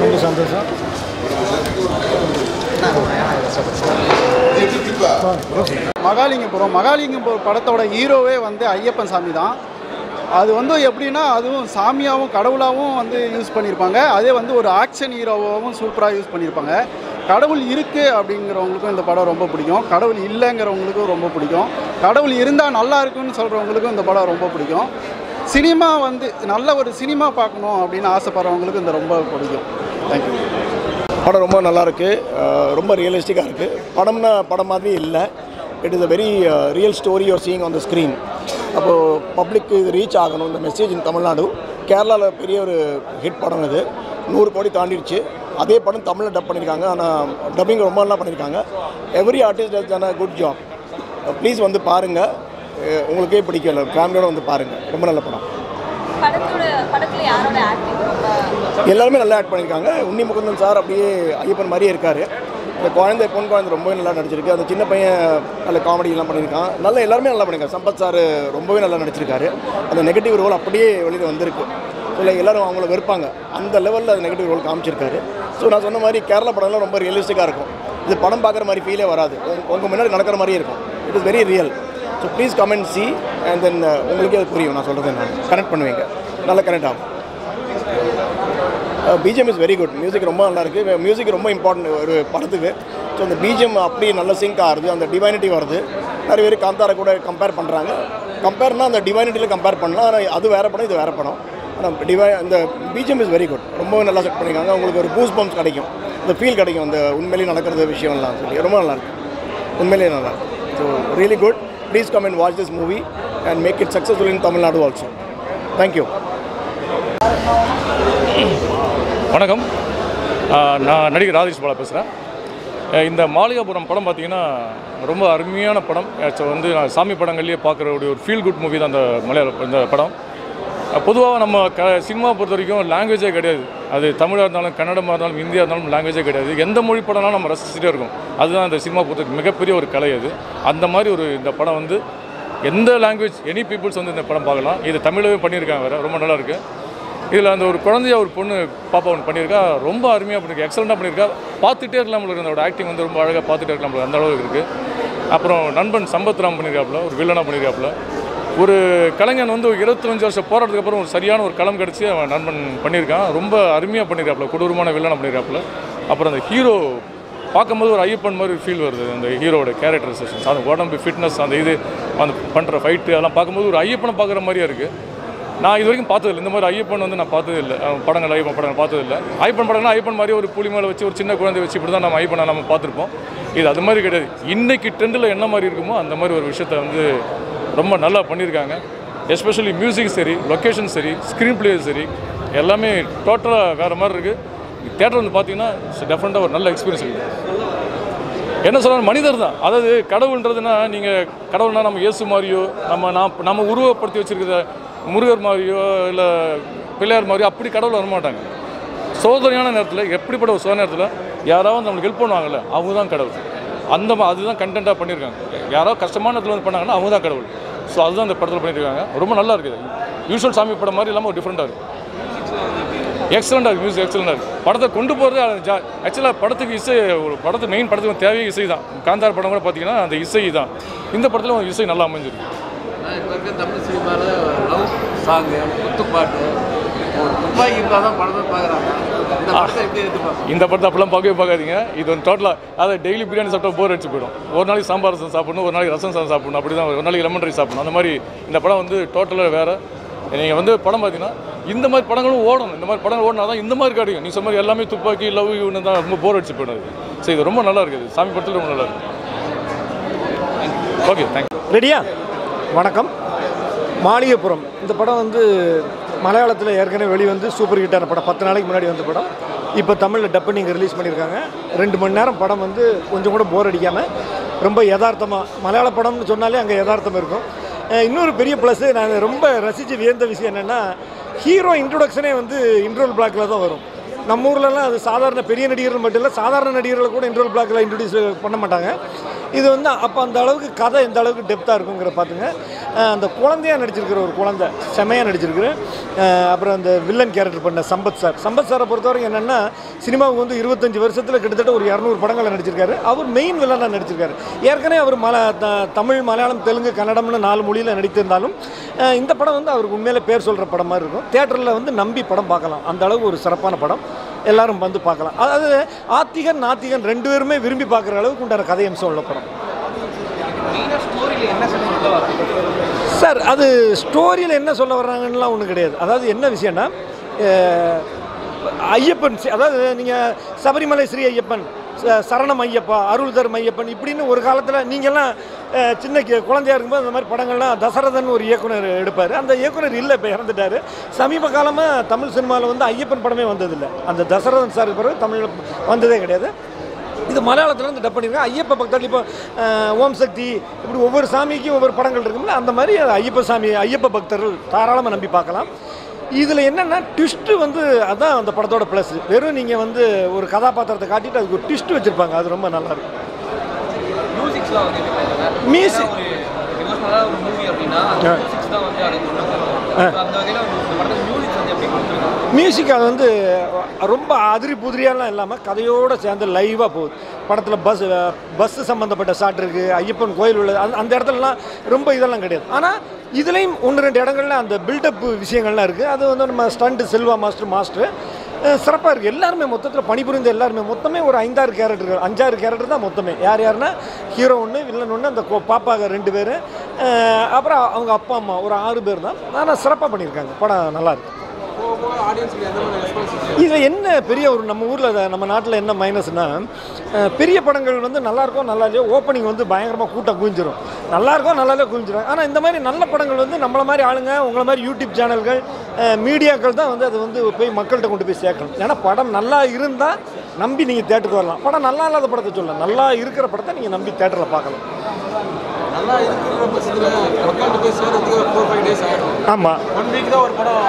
ரொம்ப சந்தோஷம் மகாலிங்கபுரம். மகாலிங்கபுரம் படத்தோட ஹீரோவே வந்து ஐயப்பன் சாமி தான். அது வந்து எப்படின்னா அதுவும் சாமியாகவும் கடவுளாகவும் வந்து யூஸ் பண்ணியிருப்பாங்க அதே வந்து ஒரு ஆக்ஷன் ஹீரோவாகவும் சூப்பராக யூஸ் பண்ணியிருப்பாங்க கடவுள் இருக்குது அப்படிங்கிறவங்களுக்கும் இந்த படம் ரொம்ப பிடிக்கும். கடவுள் இல்லைங்கிறவங்களுக்கும் ரொம்ப பிடிக்கும். கடவுள் இருந்தால் நல்லா இருக்குன்னு சொல்கிறவங்களுக்கும் இந்த படம் ரொம்ப பிடிக்கும். சினிமா வந்து நல்ல ஒரு சினிமா பார்க்கணும் அப்படின்னு ஆசைப்படுறவங்களுக்கு இந்த ரொம்ப பிடிக்கும். தேங்க்யூ படம் ரொம்ப நல்லாயிருக்கு. ரொம்ப ரியலிஸ்டிக்காக இருக்குது படம்னா படம் மாதிரி இல்லை. It is a very real story are seeing on the screen அப்போது பப்ளிக்கு இது ரீச் ஆகணும். இந்த மெசேஜ் இன் தமிழ்நாடு கேரளாவில் பெரிய ஒரு ஹிட் படம் இது. நூறு கோடி தாண்டிடுச்சு. அதே படம் தமிழில் டப் பண்ணியிருக்காங்க ஆனால் டப்பிங் ரொம்ப நல்லா பண்ணியிருக்காங்க every artist has done a good job please வந்து பாருங்கள் உங்களுக்கே பிடிக்கல ஃபேமிலியோட வந்து பாருங்கள் ரொம்ப நல்ல படம். எல்லாருமே நல்லா ஆக்ட் பண்ணியிருக்காங்க. உன்னி முகுந்தன் சார் அப்படியே ஐயப்பன் மாதிரியே இருக்கார். இந்த குழந்தை பொன் குழந்தை ரொம்பவே நல்லா நடிச்சிருக்கு. அந்த சின்ன பையன் நல்ல காமெடி எல்லாம் பண்ணியிருக்கான். நல்லா எல்லாருமே நல்லா பண்ணியிருக்காங்க. சம்பத் சார் ரொம்பவே நல்லா நடிச்சிருக்காரு. அந்த நெகட்டிவ் ரோல் அப்படியே வெளியில் வந்திருக்கு. இல்லை எல்லாரும் அவங்கள வெறுப்பாங்க. அந்த லெவலில் அது நெகட்டிவ் ரோல் காமிச்சிருக்காரு. ஸோ நான் சொன்ன மாதிரி கேரளா படம்லாம் ரொம்ப ரியலிஸ்டிக்காக இருக்கும். இது படம் பார்க்குற மாதிரி ஃபீலே வராது. உங்கள் முன்னாடி நடக்கிற மாதிரியே இருக்கும். It is very real so please comment see and then உங்களுக்கே அது புரியும். நான் சொல்கிறது நான் கனெக்ட் பண்ணுவீங்க. Uh, நல்லா கனெக்ட் ஆகும். BGM is very good music ரொம்ப நல்லாயிருக்கு மியூசிக் ரொம்ப இம்பார்ட்டன்ட் ஒரு படத்துக்கு. ஸோ அந்த பிஜிஎம் அப்படி நல்ல சிங்க் ஆகுது. அந்த டிவைனிட்டி வருது. நிறைய பேர் காந்தாரை கூட கம்பேர் பண்ணுறாங்க கம்பேர்னால் அந்த டிவைனிட்டியில் கம்பேர் பண்ணலாம். ஆனால் அது வேறு படம் இது வேறு படம். ஆனால் டிவை அந்த பிஜிஎம் இஸ் வெரி குட் ரொம்ப நல்லா செட் பண்ணியிருக்காங்க. உங்களுக்கு ஒரு பூஸ் பம்ப்ஸ் கிடைக்கும். இந்த ஃபீல் கிடைக்கும். அந்த உண்மையிலேயே நடக்கிறது விஷயம்லாம் சொல்லி. ரொம்ப நல்லாயிருக்கு உண்மையிலேயே நல்லாயிருக்கு so really good please come and watch this movie and make it successful in Tamil Nadu also thank you வணக்கம். நான் நடிகர் ராஜேஷ் பாலா பேசுகிறேன் இந்த மாளிகாபுரம் படம் பார்த்தீங்கன்னா ரொம்ப அருமையான படம். வந்து நான் சாமி படங்கள்லேயே பார்க்குற ஒரு ஃபீல் குட் மூவி தான் அந்த மலையாள இந்த படம். பொதுவாக நம்ம க சினிமா பொறுத்த வரைக்கும் லாங்குவேஜே கிடையாது. அது தமிழாக இருந்தாலும் கன்னடமாக இருந்தாலும் இந்தியா இருந்தாலும் லாங்குவேஜே கிடையாது. எந்த மொழி படம்னாலும் நம்ம ரசிச்சுட்டே இருக்கும். அதுதான் அந்த சினிமா பொறுத்த மிகப்பெரிய ஒரு கலை அது. அந்த மாதிரி ஒரு இந்த படம் வந்து எந்த லாங்குவேஜ் எனி பீப்புள்ஸ் வந்து இந்த படம் பார்க்கலாம். இது தமிழவே பண்ணியிருக்காங்க வேறு. ரொம்ப நல்லாயிருக்கு இதில் அந்த ஒரு குழந்தைய ஒரு பொண்ணு பாப்பா ஒன்று பண்ணியிருக்கா. ரொம்ப அருமையாக பண்ணியிருக்கா. எக்ஸலண்ட்டாக பண்ணியிருக்கா. பார்த்துட்டே இருக்கலாம் நம்மளுக்கு அந்த ஆக்டிங் வந்து ரொம்ப அழகாக பார்த்துட்டே இருக்கலாம் நம்மளுக்கு அந்த அளவுக்கு இருக்குது அப்புறம் நண்பன் சம்பத் ராம் பண்ணியிருக்காப்புல. ஒரு வில்லனாக பண்ணியிருக்காப்புல. ஒரு கலைஞன் வந்து ஒரு இருபத்தஞ்சு வருஷம் போராட்டத்துக்கு அப்புறம் ஒரு சரியான ஒரு களம் கிடச்சி அவன் நண்பன் பண்ணியிருக்கான். ரொம்ப அருமையாக பண்ணியிருக்காப்புல. கொடூரமான வில்லனை பண்ணியிருக்காப்புல. அப்புறம் அந்த ஹீரோ பார்க்கும்போது ஒரு ஐயப்பன் மாதிரி ஃபீல் வருது. அந்த ஹீரோட கேரக்டரைசேஷன்ஸ் அந்த உடம்பு ஃபிட்னஸ் அந்த இது அந்த பண்ணுற ஃபைட்டு அதெல்லாம் பார்க்கும்போது ஒரு ஐயப்பனை பார்க்குற மாதிரியே இருக்குது நான் இது வரைக்கும் பார்த்ததில்லை. இந்த மாதிரி ஐயப்பன் வந்து நான் பார்த்தது இல்லை படங்கள் ஐயப்பன் படங்கள் பார்த்ததில்லை. ஐயப்பன் படங்கள்னா ஐயப்பன் மாதிரி ஒரு புலி மேலே வச்சு ஒரு சின்ன குழந்தை வச்சு இப்படி தான் நம்ம ஐயப்பனை நம்ம பார்த்துருப்போம். இது அது மாதிரி கிடையாது. இன்றைக்கி ட்ரெண்டில் என்ன மாதிரி இருக்குமோ அந்த மாதிரி ஒரு விஷயத்தை வந்து ரொம்ப நல்லா பண்ணியிருக்காங்க. எஸ்பெஷலி மியூசிக் சரி லொக்கேஷன் சரி ஸ்க்ரீன் பிளே சரி எல்லாமே டோட்டலாக வேறு மாதிரி இருக்குது தேட்டர் வந்து பார்த்தீங்கன்னா டெஃபரெண்ட்டாக ஒரு நல்ல எக்ஸ்பீரியன்ஸ் இருக்குது என்ன சொல்கிறாங்க மனிதர் தான். அதாவது கடவுள்ன்றதுனா நீங்கள் கடவுள்னா நம்ம இயேசு மாதிரியோ நம்ம நாம் நம்ம உருவப்படுத்தி வச்சுருக்கிற முருகர் மாதிரியோ இல்லை பிள்ளையார் மாதிரியோ அப்படி கடவுள் வரமாட்டாங்க. சோதனையான நேரத்தில் எப்படிப்பட்ட ஒரு சோதனை நேரத்தில் யாராவது நம்மளுக்கு ஹெல்ப் பண்ணுவாங்கல்ல அவங்க தான் கடவுள். அந்த அதுதான் கண்டென்ட்டாக பண்ணியிருக்காங்க. யாராவது கஷ்டமான இடத்துல வந்து பண்ணாங்கன்னா அவங்க தான் கடவுள். ஸோ அதுதான் இந்த படத்தில் பண்ணியிருக்காங்க ரொம்ப நல்லா இருக்குது. யூஸ்வல் சாமி படம் மாதிரி இல்லாமல் ஒரு டிஃப்ரெண்ட்டாக இருக்குது எக்ஸலண்டாக இருக்குது மியூசிக் எக்ஸலண்டாக இருக்குது படத்தை கொண்டு போகிறது ஆக்சுவலாக படத்துக்கு இசை ஒரு படத்துக்கு மெயின் படத்துக்கு தேவையே இசை தான். காந்தார் படம் கூட பார்த்தீங்கன்னா அந்த இசை தான். இந்த படத்தில் இசை நல்லா அமைஞ்சிருக்கு. தமிழ் சினிமாவில் லவ் சாங்கு குத்துப்பாட்டு துப்பாக்கி இருந்தால் தான் படத்தை பார்க்குறாங்க. இந்த படத்தை அப்பெல்லாம் பார்க்கவே பார்க்காதீங்க. இது வந்து டோட்டலாக அதை டெய்லி பிரியாணி சாப்பிட்டா போர் அடிச்சு போயிடும். ஒரு நாளைக்கு சாம்பார் ரசம் சாப்பிடணும் ஒரு நாளைக்கு ரசம் சாதம் சாப்பிடணும் அப்படி தான் ஒரு நாளைக்கு லெமன் ரைஸ் சாப்பிடணும். அந்த மாதிரி இந்த படம் வந்து டோட்டலாக வேறு. நீங்கள் வந்து படம் பார்த்தீங்கன்னா இந்த மாதிரி படங்களும் ஓடணும். இந்த மாதிரி படங்கள் ஓடினா தான் இந்த மாதிரி கிடைக்கும் நீ சொன்ன மாதிரி எல்லாமே துப்பாக்கி லவ் யூன்னு தான் ரொம்ப போர் அடிச்சு போயிடும் ஸோ இது ரொம்ப நல்லா இருக்குது சாமி படத்தில் ரொம்ப நல்லா இருக்குது ஓகே தேங்க்யூ ரெடியா வணக்கம். மாளிகைப்புறம். இந்த படம் வந்து மலையாளத்தில் ஏற்கனவே வெளிவந்து சூப்பர் ஹிட்டான படம். பத்து நாளைக்கு முன்னாடி வந்த படம். இப்போ தமிழில் டப்பிங் ரிலீஸ் பண்ணியிருக்காங்க ரெண்டு மணி நேரம் படம் வந்து கொஞ்சம் கூட போர் அடிக்காமல் ரொம்ப யதார்த்தமாக மலையாள படம்னு சொன்னாலே அங்கே யதார்த்தம் இருக்கும். இன்னொரு பெரிய ப்ளஸ்ஸு நான் ரொம்ப ரசித்து வியந்த விஷயம் என்னென்னா ஹீரோ இன்ட்ரொடக்ஷனே வந்து இன்ட்ரோல் பிளாக்கில் தான் வரும். நம்ம ஊர்லலாம் அது சாதாரண பெரிய நடிகர்கள் மட்டும் இல்லை சாதாரண நடிகர்களை கூட இன்டர்வல் பிளாக்கில் இன்ட்ரடியூஸ் பண்ண மாட்டாங்க. இது வந்து அப்போ அந்த அளவுக்கு கதை எந்த அளவுக்கு டெப்த்தாக இருக்குங்கிற பார்த்துங்க அந்த குழந்தையாக நடிச்சிருக்கிற ஒரு குழந்தை செமையாக நடிச்சிருக்கு அப்புறம் அந்த வில்லன் கேரக்டர் பண்ண சம்பத் சார் சம்பத் சாரை பொறுத்தவரைக்கும் என்னென்னா சினிமாவுக்கு வந்து இருபத்தஞ்சி வருஷத்தில் கிட்டத்தட்ட ஒரு இரநூறு படங்களை நடிச்சிருக்காரு. அவர் மெயின் வில்லனாக நடிச்சிருக்காரு. ஏற்கனவே அவர் மல த- தமிழ் மலையாளம் தெலுங்கு கன்னடம்னு நாலு மொழியில் நடித்திருந்தாலும் இந்த படம் வந்து அவருக்கு உண்மையிலே பேர் சொல்கிற படம் மாதிரி இருக்கும். தேட்டரில் வந்து நம்பி படம் பார்க்கலாம். அந்த அளவுக்கு ஒரு சிறப்பான படம். எல்லாரும் வந்து பார்க்கலாம். அதாவது ஆத்திகன் நாத்திகன் ரெண்டு பேருமே விரும்பி பார்க்குற அளவுக்கு உண்டான கதை அம்சம் உள்ள படம். சார் அது ஸ்டோரியில் என்ன சொல்ல வர்றாங்கன்னுலாம் ஒன்றும் கிடையாது. அதாவது என்ன விஷயம்னா ஐயப்பன் அதாவது நீங்கள் சபரிமலை ஸ்ரீ ஐயப்பன் சரணம் ஐயப்பா அருள்தர் ஐயப்பன் இப்படின்னு ஒரு காலத்தில் நீங்கள்லாம் சின்ன குழந்தையாக இருக்கும்போது அந்த மாதிரி படங்கள்லாம் தசரதன் ஒரு இயக்குனர் எடுப்பார். அந்த இயக்குனர் இல்லை இப்போ இறந்துட்டார். சமீப காலமாக தமிழ் சினிமாவில் வந்து ஐயப்பன் படமே வந்ததில்லை. அந்த தசரதன் சார் பிறகு தமிழில் வந்ததே கிடையாது. இது மலையாளத்தில் வந்து டப் பண்ணியிருக்காங்க ஐயப்ப பக்தர்கள் இப்போ ஓம் சக்தி இப்படி ஒவ்வொரு சாமிக்கும் ஒவ்வொரு படங்கள் இருக்கும்ல அந்த மாதிரி ஐயப்ப சாமி ஐயப்ப பக்தர்கள் தாராளமாக நம்பி பார்க்கலாம். இதில் என்னென்னா ட்விஸ்ட்டு வந்து அதான் அந்த படத்தோட ப்ளஸ் வெறும் நீங்கள் வந்து ஒரு கதாபாத்திரத்தை காட்டிட்டு அதுக்கு ஒரு ட்விஸ்ட் வச்சுருப்பாங்க. அது ரொம்ப நல்லாயிருக்கும் மியூசிக் மியூசிக் அது வந்து ரொம்ப அதிரி புதிரியாலாம் இல்லாமல் கதையோடு சேர்ந்து லைவாக போகுது. படத்தில் பஸ் பஸ்ஸு சம்மந்தப்பட்ட ஷாட் இருக்குது ஐயப்பன் கோயில் உள்ளது அந்த அந்த இடத்துலலாம் ரொம்ப இதெல்லாம் கிடையாது. ஆனால் இதுலேயும் ஒன்று ரெண்டு இடங்கள்ல அந்த பில்டப் விஷயங்கள்லாம் இருக்குது அது வந்து நம்ம ஸ்டண்ட்டு செல்வா மாஸ்டர் மாஸ்டர் சிறப்பாக இருக்குது எல்லாருமே மொத்தத்தில் பணிபுரிந்த எல்லாருமே மொத்தமே ஒரு ஐந்தாறு கேரக்டர்கள் அஞ்சாறு கேரக்டர் தான் மொத்தமே. யார் யாருன்னா ஹீரோ ஒன்று வில்லன் ஒன்று அந்த கோ- பாப்பாக ரெண்டு பேர். அப்புறம் அவங்க அப்பா அம்மா ஒரு ஆறு பேர் தான். ஆனால் சிறப்பாக பண்ணியிருக்காங்க. படம் நல்லாயிருக்கு இதில் என்ன பெரிய ஒரு நம்ம ஊரில் நம்ம நாட்டில் என்ன மைனஸ்னா அஹ், பெரிய படங்கள் வந்து நல்லா இருக்கும் நல்லா இல்லையோ ஓப்பனிங் வந்து பயங்கரமாக கூட்டம் குவிஞ்சிரும். நல்லா இருக்கும் நல்லா இல்லையோ குவிஞ்சிரும். ஆனால் இந்த மாதிரி நல்ல படங்கள் வந்து நம்மளை மாதிரி ஆளுங்க உங்களை மாதிரி யூடியூப் சேனல்கள் மீடியாக்கள் தான் வந்து அது வந்து போய் மக்கள்கிட்ட கொண்டு போய் சேர்க்கணும். ஏன்னா படம் நல்லா இருந்தால் நம்பி நீங்கள் தேட்டருக்கு வரலாம். படம் நல்லா இல்லாத படத்தை சொல்லலாம் நல்லா இருக்கிற படத்தை நீங்கள் நம்பி தேட்டரில் பார்க்கலாம். நல்லா இருக்கிற பட்சத்தில் மக்கள்கிட்ட போய் சேர்றதுக்கு ஒரு ஃபோர் ஃபைவ் டேஸ் ஆகிடும் ஆமாம் ஒன் வீக் தான் ஒரு படம்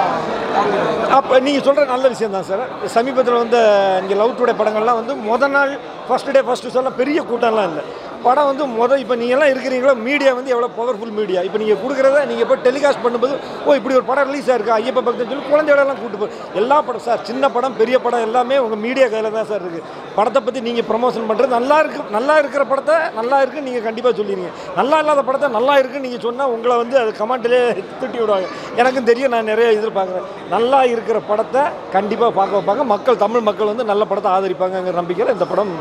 அப்போ நீங்கள் சொல்கிற நல்ல விஷயம் தான் சார் சமீபத்தில் வந்து இங்கே லவ் டுடே படங்கள்லாம் வந்து முத நாள் ஃபஸ்ட் டே ஃபஸ்ட்டு ஷோலாம் பெரிய கூட்டம்லாம் இல்லை. படம் வந்து மொதல் இப்போ நீங்கள்லாம் இருக்கிறீங்களோ? மீடியா வந்து எவ்வளோ பவர்ஃபுல் மீடியா இப்போ நீங்கள் கொடுக்குறத நீங்கள் இப்போ டெலிகாஸ்ட் பண்ணும்போது ஓ இப்படி ஒரு படம் ரிலீஸ் ஆயிருக்கு ஐயப்ப பக்தன் சொல்லி குழந்தையோடலாம் கூட்டு போய் எல்லா படம் சார் சின்ன படம் பெரிய படம் எல்லாமே உங்கள் மீடியா கையில் தான் சார் இருக்குது படத்தை பற்றி நீங்கள் ப்ரமோஷன் பண்ணுறது நல்லா இருக்கு நல்லா இருக்கிற படத்தை நல்லா இருக்குன்னு நீங்கள் கண்டிப்பாக சொல்லிடுங்க நல்லா இல்லாத படத்தை நல்லா இருக்குன்னு நீங்கள் சொன்னால் உங்களை வந்து அது கமெண்ட்லேயே திட்டி விடுவாங்க. எனக்கும் தெரியும் நான் நிறைய எதிர்பார்க்குறேன். நல்லா இருக்கிற படத்தை கண்டிப்பாக பார்க்க வைப்பாங்க. மக்கள் தமிழ் மக்கள் வந்து நல்ல படத்தை ஆதரிப்பாங்கங்கிற நம்பிக்கையில் இந்த படம்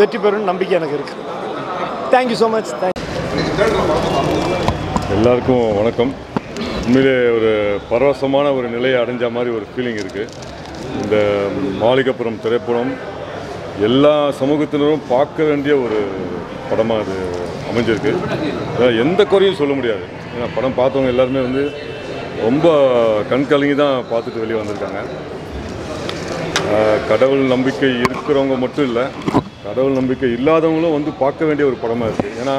வெற்றி பெறும்னு நம்பிக்கை எனக்கு இருக்குது தேங்க்யூ ஸோ மச் எல்லாருக்கும் வணக்கம். உண்மையிலே ஒரு பரவசமான ஒரு நிலையை அடைஞ்ச மாதிரி ஒரு ஃபீலிங் இருக்குது இந்த மாளிகப்புறம் திரைப்படம் எல்லா சமூகத்தினரும் பார்க்க வேண்டிய ஒரு படமாக அது அமைஞ்சிருக்கு. எந்த குறையும் சொல்ல முடியாது. ஏன்னா படம் பார்த்தவங்க எல்லாருமே வந்து ரொம்ப கண் கலங்கி தான் பார்த்துட்டு வெளியே வந்திருக்காங்க. கடவுள் நம்பிக்கை இருக்கிறவங்க மட்டும் இல்லை கடவுள் நம்பிக்கை இல்லாதவங்களும் வந்து பார்க்க வேண்டிய ஒரு படமாக இருக்குது ஏன்னா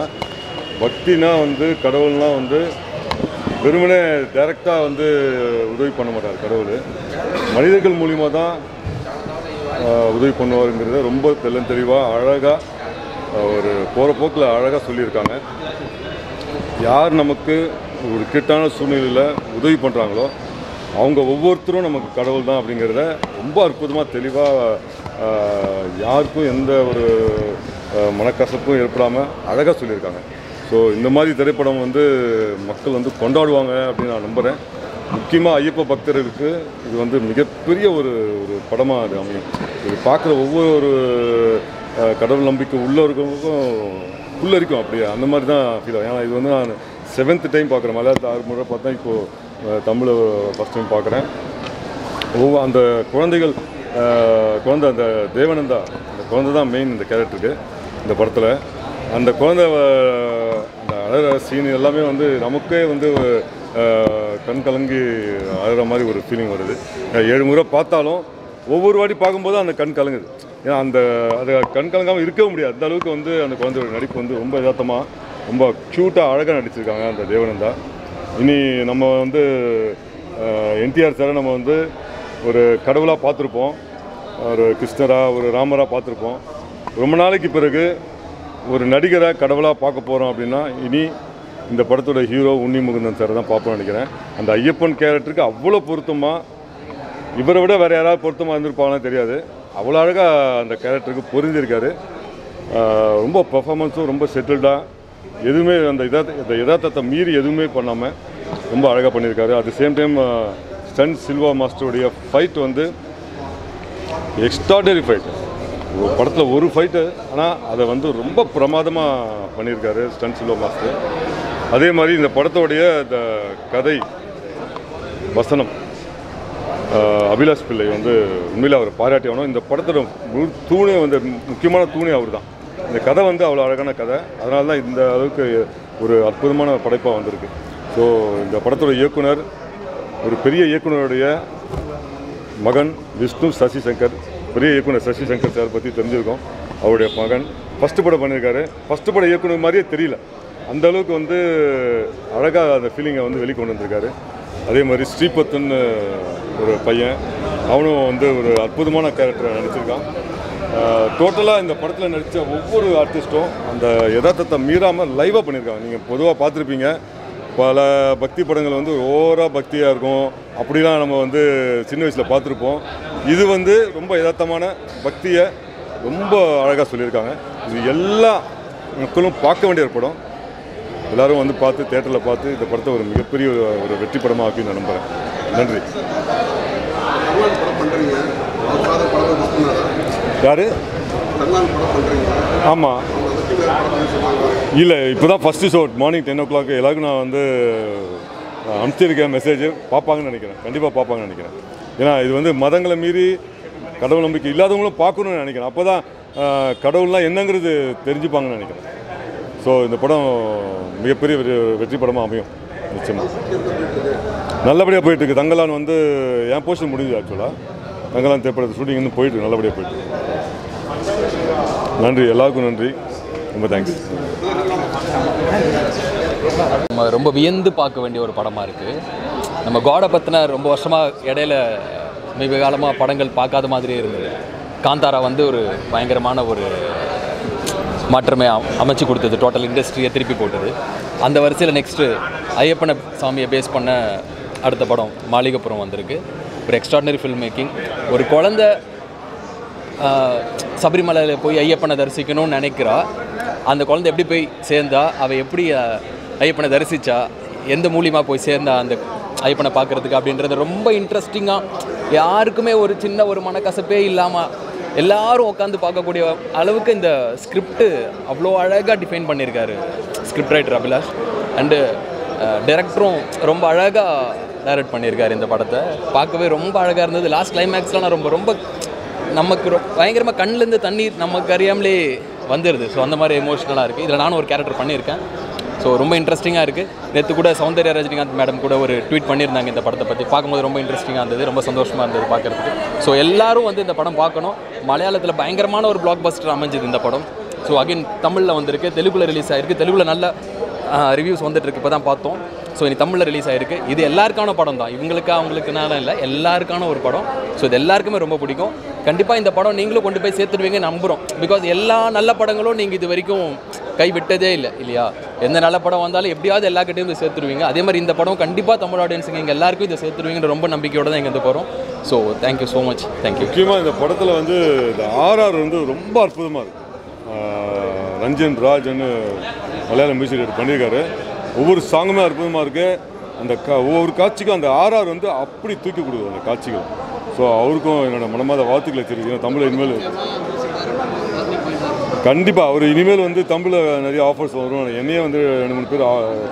பக்தினா வந்து கடவுள்லாம் வந்து வெறுமனே டைரெக்டாக வந்து உதவி பண்ண மாட்டார் கடவுள். மனிதர்கள் மூலிமா தான் உதவி பண்ணுவாருங்கிறத ரொம்ப தெளிவாக அழகாக ஒரு போகிற போக்கில் அழகாக சொல்லியிருக்காங்க. யார் நமக்கு ஒரு கிட்டான சூழ்நிலையில் உதவி பண்ணுறாங்களோ அவங்க ஒவ்வொருத்தரும் நமக்கு கடவுள் தான் அப்படிங்கிறத ரொம்ப அற்புதமாக தெளிவாக யாருக்கும் எந்த ஒரு மனக்கசப்பும் ஏற்படாமல் அழகாக சொல்லியிருக்காங்க. ஸோ இந்த மாதிரி திரைப்படம் வந்து மக்கள் வந்து கொண்டாடுவாங்க அப்படின்னு நான் நம்புகிறேன் முக்கியமாக ஐயப்ப பக்தர்களுக்கு இது வந்து மிகப்பெரிய ஒரு ஒரு படமாக அது அமையும். இது பார்க்குற ஒவ்வொரு கடவுள் நம்பிக்கை உள்ளவர்களுக்கும் உள்ளரிக்கும் அப்படியே. அந்த மாதிரி தான் ஃபீல் ஆகும். ஏன்னா இது வந்து நான் செவன்த் டைம் பார்க்குறேன். மலையாளத்தில் ஆறு முறை பார்த்தா இப்போது தமிழை ஃபஸ்ட் டைம் பார்க்குறேன். ஒவ்வொரு அந்த குழந்தைகள் குழந்தை அந்த தேவனந்தா அந்த குழந்தை தான் மெயின் இந்த கேரக்டருக்கு இந்த படத்தில். அந்த குழந்தை அந்த அழகிற சீன் எல்லாமே வந்து நமக்கே வந்து கண் கலங்கி அழகிற மாதிரி ஒரு ஃபீலிங் வருது. ஏழு முறை பார்த்தாலும் ஒவ்வொரு வாட்டி பார்க்கும்போது அந்த கண் கலங்குது. ஏன்னா அந்த அது கண் கலங்காமல் இருக்கவே முடியாது. அந்த அளவுக்கு வந்து அந்த குழந்தையோட நடிப்பு வந்து ரொம்ப யதார்த்தமாக ரொம்ப க்யூட்டாக அழகாக நடிச்சிருக்காங்க அந்த தேவனந்தா இனி நம்ம வந்து என்டிஆர் சாரை நம்ம வந்து ஒரு கடவுளாக பார்த்துருப்போம். ஒரு கிருஷ்ணராக ஒரு ராமராக பார்த்துருப்போம். ரொம்ப நாளைக்கு பிறகு ஒரு நடிகரை கடவுளாக பார்க்க போகிறோம் அப்படின்னா இனி இந்த படத்தோட ஹீரோ உன்னி முகுந்தன் சார் தான் பார்ப்போம்னு நினைக்கிறேன். அந்த ஐயப்பன் கேரக்டருக்கு அவ்வளோ பொருத்தமாக இவரை விட வேறு யாராவது பொருத்தமாக இருந்திருப்பாங்கன்னு தெரியாது. அவ்வளோ அழகாக அந்த கேரக்டருக்கு பொருந்திருக்காரு ரொம்ப பர்ஃபாமன்ஸும் ரொம்ப செட்டில்டாக எதுவுமே அந்த யதார்த்த இந்த யதார்த்தத்தை மீறி எதுவுமே பண்ணாமல் ரொம்ப அழகாக பண்ணியிருக்காரு. At same time stun Silva மாஸ்டருடைய fight வந்து எக்ஸ்ட்ராடரி ஃபைட் படத்தில் ஒரு ஃபைட்டு ஆனால் அதை வந்து ரொம்ப பிரமாதமாக பண்ணியிருக்காரு ஸ்டன் சில்வா மாஸ்டர். அதே மாதிரி இந்த படத்தோடைய இந்த கதை வசனம் அபிலாஷ் பிள்ளை வந்து உண்மையில் அவர் பாராட்டி இந்த படத்தோட தூணே வந்து முக்கியமான தூணே அவர் தான் இந்த கதை வந்து அவ்வளோ அழகான கதை. அதனால தான் இந்த அளவுக்கு ஒரு அற்புதமான படைப்பாக வந்திருக்கு. ஸோ இந்த படத்தோட இயக்குனர் ஒரு பெரிய இயக்குனருடைய மகன் விஷ்ணு சசி சங்கர் பெரிய இயக்குனர் சசி சங்கர் சார் பற்றி தெரிஞ்சிருக்கோம். அவருடைய மகன் ஃபஸ்ட்டு படம் பண்ணியிருக்காரு ஃபஸ்ட்டு படம் இயக்குனர் மாதிரியே தெரியல. அந்த அளவுக்கு வந்து அழகாக அந்த ஃபீலிங்கை வந்து வெளிக்கொண்டு வந்திருக்காரு. அதே மாதிரி ஸ்ரீபத்துன்னு ஒரு பையன் அவனும் வந்து ஒரு அற்புதமான கேரக்டரை நடிச்சிருக்கான். டோட்டலாக இந்த படத்தில் நடித்த ஒவ்வொரு ஆர்டிஸ்ட்டும் அந்த யதார்த்தத்தை மீறாமல் லைவாக பண்ணியிருக்காங்க நீங்கள் பொதுவாக பார்த்துருப்பீங்க. பல பக்தி படங்கள் வந்து ஓவராக பக்தியாக இருக்கும். அப்படிலாம் நம்ம வந்து சின்ன வயசில் பார்த்துருப்போம். இது வந்து ரொம்ப யதார்த்தமான பக்தியை ரொம்ப அழகாக சொல்லியிருக்காங்க. இது எல்லா மக்களும் பார்க்க வேண்டிய ஒரு படம். எல்லாரும் வந்து பார்த்து தேட்டரில் பார்த்து இந்த படத்தை ஒரு மிகப்பெரிய ஒரு ஒரு வெற்றி படமாக ஆக்கி நான் நம்புகிறேன் நன்றி. யாரு? ஆமாம் இல்லை இப்போ தான் first show morning ten o'clock எல்லாருக்கும் நான் வந்து அனுப்பிச்சிருக்கேன் மெசேஜ் பார்ப்பாங்கன்னு நினைக்கிறேன். கண்டிப்பாக பார்ப்பாங்கன்னு நினைக்கிறேன். ஏன்னா இது வந்து மதங்களை மீறி கடவுள் நம்பிக்கை இல்லாதவங்களும் பார்க்கணும்னு நினைக்கிறேன். அப்போ தான் கடவுள்லாம் என்னங்கிறது தெரிஞ்சுப்பாங்கன்னு நினைக்கிறேன். ஸோ இந்த படம் மிகப்பெரிய வெற்றி- வெற்றி படமாக அமையும். நிச்சயமாக நல்லபடியாக போயிட்டுருக்கு. தங்கலான் வந்து என் போர்ஷன் முடிஞ்சு ஆக்சுவலாக தங்கலான் திரைப்படத்து ஷூட்டிங் இன்னும் போயிட்டு நல்லபடியாக போயிட்டு நன்றி. எல்லாருக்கும் நன்றி. ரொம்ப தேங்க்ஸ் நம்ம ரொம்ப வியந்து பார்க்க வேண்டிய ஒரு படமாக இருக்குது நம்ம காடை பற்றின ரொம்ப வருஷமாக இடையில மிக காலமாக படங்கள் பார்க்காத மாதிரியே இருந்தது. காந்தாரா வந்து ஒரு பயங்கரமான ஒரு மாற்றமே அமைச்சு கொடுத்தது. டோட்டல் இண்டஸ்ட்ரியை திருப்பி போட்டது. அந்த வரிசையில் நெக்ஸ்ட்டு ஐயப்பன சாமியை பேஸ் பண்ண அடுத்த படம் மாளிகைப்புறம் வந்திருக்கு. ஒரு எக்ஸ்ட்ராடினரி ஃபில்ம் மேக்கிங் ஒரு குழந்த சபரிமலையில் போய் ஐயப்பனை தரிசிக்கணும்னு நினைக்கிறா. அந்த குழந்தை எப்படி போய் சேர்ந்தா அவள் எப்படி ஐயப்பனை தரிசித்தா எந்த மூலியமாக போய் சேர்ந்தா அந்த ஐயப்பனை பார்க்குறதுக்கு அப்படின்றது ரொம்ப இன்ட்ரெஸ்டிங்காக யாருக்குமே ஒரு சின்ன ஒரு மனக்கசப்பே இல்லாமல் எல்லாரும் உட்காந்து பார்க்கக்கூடிய அளவுக்கு இந்த ஸ்கிரிப்டு அவ்வளோ அழகாக டிஃபைன் பண்ணியிருக்காரு ஸ்கிரிப்ட் ரைட்டர் அபிலாஷ். அண்டு டைரக்டரும் ரொம்ப அழகாக டைரக்ட் பண்ணியிருக்காரு இந்த படத்தை. பார்க்கவே ரொம்ப அழகாக இருந்தது. லாஸ்ட் கிளைமேக்ஸ்லாம் நான் ரொம்ப ரொம்ப நமக்கு ரொ- பயங்கரமாக கண்ணுலேருந்து தண்ணீர் நமக்கு அறியாமலே வந்துடுது ஸோ அந்த மாதிரி எமோஷ்னலாக இருக்குது இதில் நானும் ஒரு கேரக்டர் பண்ணியிருக்கேன். ஸோ ரொம்ப இன்ட்ரெஸ்டிங்காக இருக்குது நேற்று கூட சௌந்தர்யா ரஜினிகாந்த் மேடம் கூட ஒரு ட்வீட் பண்ணியிருந்தாங்க இந்த படத்தை பற்றி பார்க்கும்போது ரொம்ப இன்ட்ரெஸ்டிங்காக இருந்தது. ரொம்ப சந்தோஷமாக இருந்தது பார்க்குறதுக்கு. ஸோ எல்லோரும் வந்து இந்த படம் பார்க்கணும். மலையாளத்தில் பயங்கரமான ஒரு பிளாக் பஸ்டர் அமைஞ்சது இந்த படம். ஸோ அகைன் தமிழில் வந்திருக்கு. தெலுங்கில் ரிலீஸ் ஆகிருக்கு தெலுங்கில் நல்ல ரிவ்யூஸ் வந்துட்டு இருக்கு இப்போ தான் பார்த்தோம். ஸோ இனி தமிழில் ரிலீஸ் ஆகிருக்கு இது எல்லாருக்கான படம் தான் இவங்களுக்கு அவங்களுக்குனால இல்லை. எல்லாருக்கான ஒரு படம். ஸோ இது எல்லாருக்குமே ரொம்ப பிடிக்கும். கண்டிப்பாக இந்த படம் நீங்களும் கொண்டு போய் சேர்த்துடுவீங்க நம்புகிறோம் பிகாஸ் எல்லா நல்ல படங்களும் நீங்கள் இது வரைக்கும் கை விட்டதே இல்லை இல்லையா? எந்த நல்ல படம் வந்தாலும் எப்படியாவது எல்லாக்கிட்டையும் இதை சேர்த்துருவீங்க அதே மாதிரி இந்த படம் கண்டிப்பாக தமிழ் ஆடியன்ஸுங்க எங்கள் எல்லாருக்கும் இதை சேர்த்துருவீங்கன்ற ரொம்ப நம்பிக்கையோட தான் இங்கே வந்து போகிறோம் so thank you so much thank you முக்கியமாக இந்த படத்தில் வந்து இந்த ஆர்ஆர் வந்து ரொம்ப அற்புதமாக இருக்குது ரஞ்சன் ராஜ்னு மலையாள மியூசிக் டைரக்டர் பண்ணியிருக்காரு. ஒவ்வொரு சாங்குமே அற்புதமாக இருக்குது அந்த கா ஒவ்வொரு காட்சிக்கும் அந்த ஆர்ஆர் வந்து அப்படி தூக்கி கொடுக்குது அந்த காட்சிகள். ஸோ அவருக்கும் என்னோடய மனமாத வாழ்த்துக்களை தெரிவிக்கணும் தமிழ் இனிமேல் கண்டிப்பாக அவர் இனிமேல் வந்து தமிழில் நிறைய ஆஃபர்ஸ் வரும். என்னையே வந்து ரெண்டு மூணு பேர்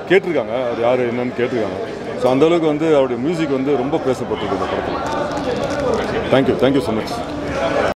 கேட்டிருக்காங்க. அவர் யார் என்னன்னு கேட்டிருக்காங்க. ஸோ அந்தளவுக்கு வந்து அவருடைய மியூசிக் வந்து ரொம்ப பேசப்பட்டிருக்கு இந்த படத்தில். Thank you thank you so much